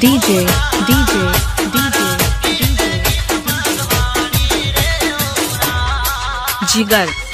DJ, DJ, DJ, Jigar